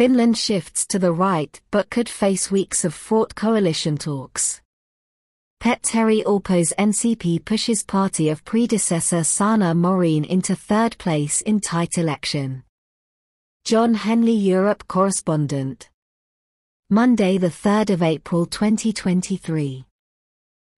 Finland shifts to the right but could face weeks of fraught coalition talks. Petteri Orpo's NCP pushes party of predecessor Sanna Marin into third place in tight election. John Henley Europe correspondent. Monday the 3rd of April 2023.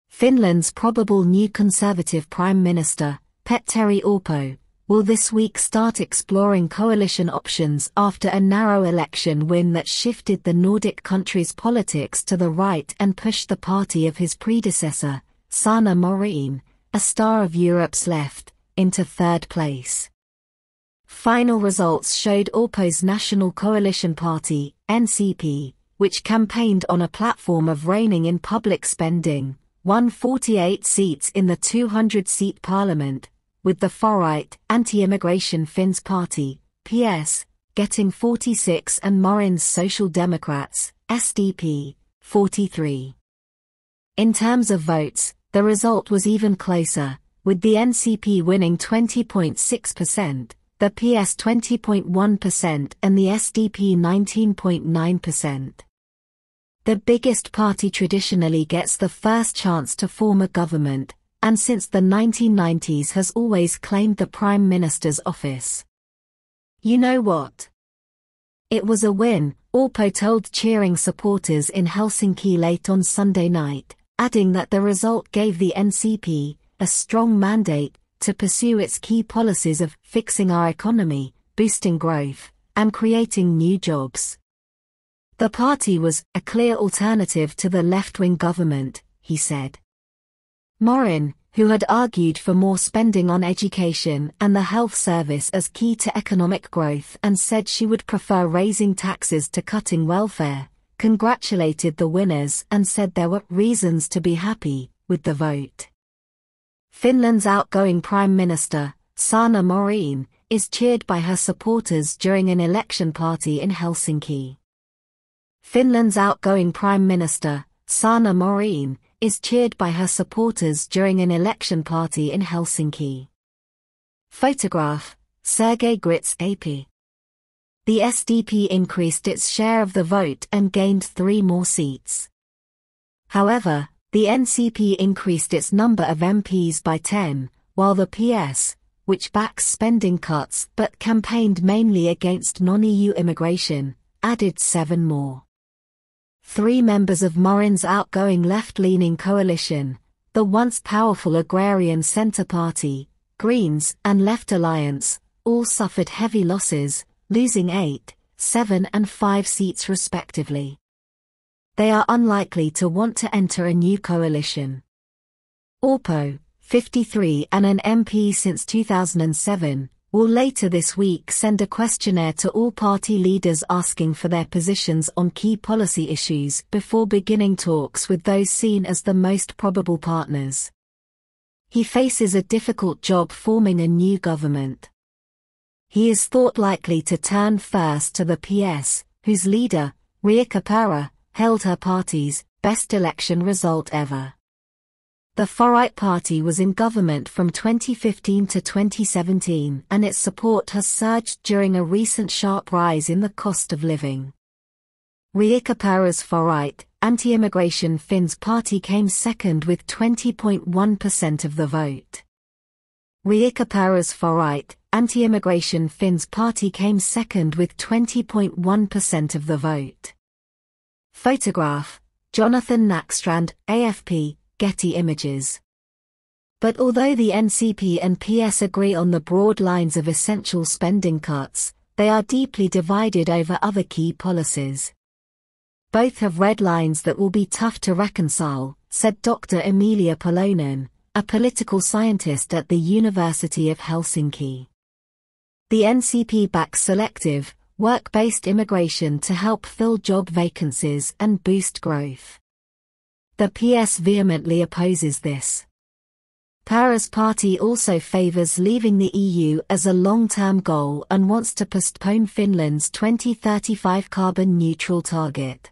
Finland's probable new conservative prime minister, Petteri Orpo, will this week start exploring coalition options after a narrow election win that shifted the Nordic country's politics to the right and pushed the party of his predecessor, Sanna Marin, a star of Europe's left, into third place. Final results showed Orpo's National Coalition Party, NCP, which campaigned on a platform of reining in public spending, won 48 seats in the 200-seat parliament, with the far-right, anti-immigration Finns Party, PS, getting 46 and Marin's Social Democrats, SDP, 43. In terms of votes, the result was even closer, with the NCP winning 20.6%, the PS 20.1% and the SDP 19.9%. The biggest party traditionally gets the first chance to form a government, and since the 1990s has always claimed the Prime Minister's office. You know what? It was a win, Orpo told cheering supporters in Helsinki late on Sunday night, adding that the result gave the NCP a strong mandate to pursue its key policies of fixing our economy, boosting growth, and creating new jobs. The party was a clear alternative to the left-wing government, he said. Marin, who had argued for more spending on education and the health service as key to economic growth and said she would prefer raising taxes to cutting welfare, congratulated the winners and said there were reasons to be happy with the vote. Finland's outgoing Prime Minister, Sanna Marin, is cheered by her supporters during an election party in Helsinki. Finland's outgoing Prime Minister, Sanna Marin, is cheered by her supporters during an election party in Helsinki. Photograph, Sergei Grits AP. The SDP increased its share of the vote and gained three more seats. However, the NCP increased its number of MPs by 10, while the PS, which backs spending cuts but campaigned mainly against non-EU immigration, added seven more. Three members of Marin's outgoing left-leaning coalition, the once powerful Agrarian Centre Party, Greens, and Left Alliance, all suffered heavy losses, losing eight, seven and five seats respectively. They are unlikely to want to enter a new coalition. Orpo, 53 and an MP since 2007, will later this week send a questionnaire to all party leaders asking for their positions on key policy issues before beginning talks with those seen as the most probable partners. He faces a difficult job forming a new government. He is thought likely to turn first to the PS, whose leader, Riikka Purra, held her party's best election result ever. The far-right party was in government from 2015 to 2017 and its support has surged during a recent sharp rise in the cost of living. Riikka Purra's far-right, anti-immigration Finns party came second with 20.1% of the vote. Riikka Purra's far-right, anti-immigration Finns party came second with 20.1% of the vote. Photograph, Jonathan Näckstrand, AFP, Getty Images. But although the NCP and PS agree on the broad lines of essential spending cuts, they are deeply divided over other key policies. Both have red lines that will be tough to reconcile, said Dr. Emilia Palonen, a political scientist at the University of Helsinki. The NCP backs selective, work-based immigration to help fill job vacancies and boost growth. The PS vehemently opposes this. Purra's party also favours leaving the EU as a long-term goal and wants to postpone Finland's 2035 carbon neutral target.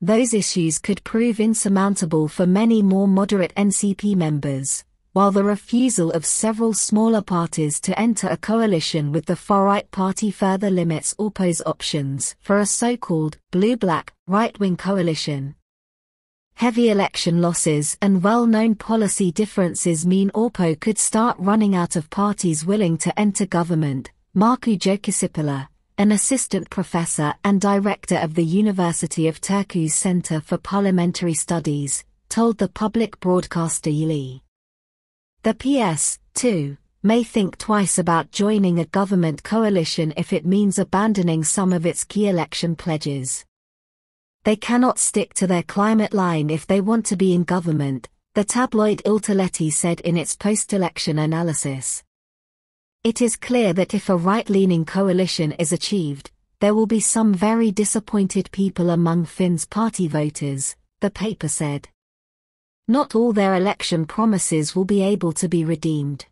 Those issues could prove insurmountable for many more moderate NCP members, while the refusal of several smaller parties to enter a coalition with the far-right party further limits Orpo's options for a so-called blue-black right-wing coalition. Heavy election losses and well-known policy differences mean Orpo could start running out of parties willing to enter government, Markku Jokisipilä, an assistant professor and director of the University of Turku's Center for Parliamentary Studies, told the public broadcaster Yle. The PS, too, may think twice about joining a government coalition if it means abandoning some of its key election pledges. They cannot stick to their climate line if they want to be in government, the tabloid Iltalehti said in its post-election analysis. It is clear that if a right-leaning coalition is achieved, there will be some very disappointed people among Finn's party voters, the paper said. Not all their election promises will be able to be redeemed.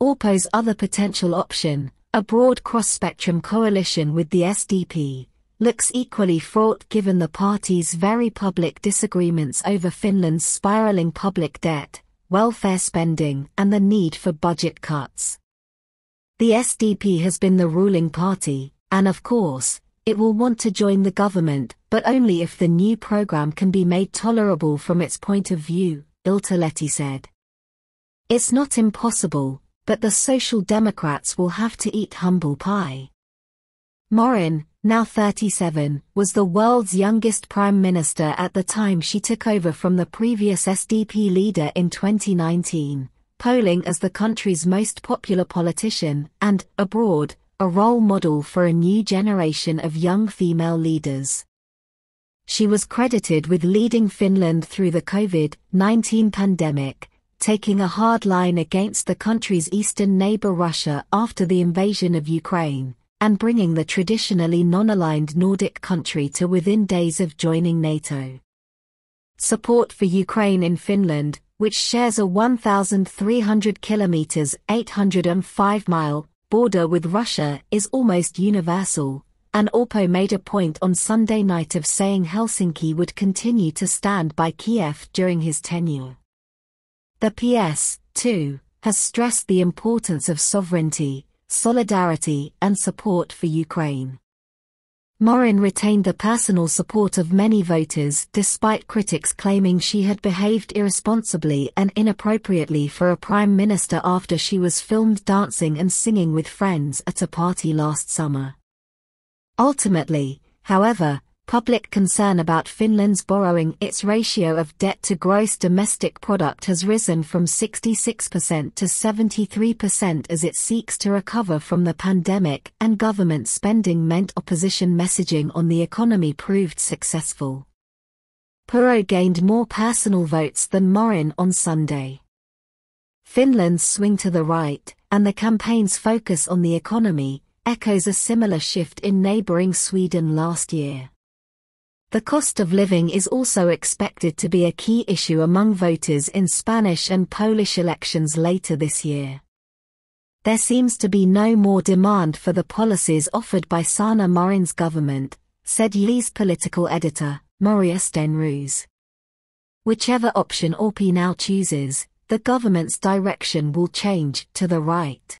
Orpo's other potential option, a broad cross-spectrum coalition with the SDP, looks equally fraught given the party's very public disagreements over Finland's spiraling public debt, welfare spending and the need for budget cuts. The SDP has been the ruling party, and of course, it will want to join the government, but only if the new program can be made tolerable from its point of view, Iltalehti said. It's not impossible, but the Social Democrats will have to eat humble pie. Marin, now 37, was the world's youngest prime minister at the time she took over from the previous SDP leader in 2019, polling as the country's most popular politician and, abroad, a role model for a new generation of young female leaders. She was credited with leading Finland through the COVID-19 pandemic, taking a hard line against the country's eastern neighbor Russia after the invasion of Ukraine, and bringing the traditionally non-aligned Nordic country to within days of joining NATO. Support for Ukraine in Finland, which shares a 1,300 kilometers 805 mile border with Russia is almost universal, and Orpo made a point on Sunday night of saying Helsinki would continue to stand by Kiev during his tenure. The PS, too, has stressed the importance of sovereignty, solidarity and support for Ukraine. Marin retained the personal support of many voters despite critics claiming she had behaved irresponsibly and inappropriately for a prime minister after she was filmed dancing and singing with friends at a party last summer. Ultimately, however, Public concern about Finland's borrowing its ratio of debt to gross domestic product has risen from 66% to 73% as it seeks to recover from the pandemic and government spending meant opposition messaging on the economy proved successful. Purra gained more personal votes than Marin on Sunday. Finland's swing to the right, and the campaign's focus on the economy, echoes a similar shift in neighboring Sweden last year. The cost of living is also expected to be a key issue among voters in Spanish and Polish elections later this year. There seems to be no more demand for the policies offered by Sanna Marin's government, said Yle's political editor, Maria Stenroos. Whichever option Orpo now chooses, the government's direction will change to the right.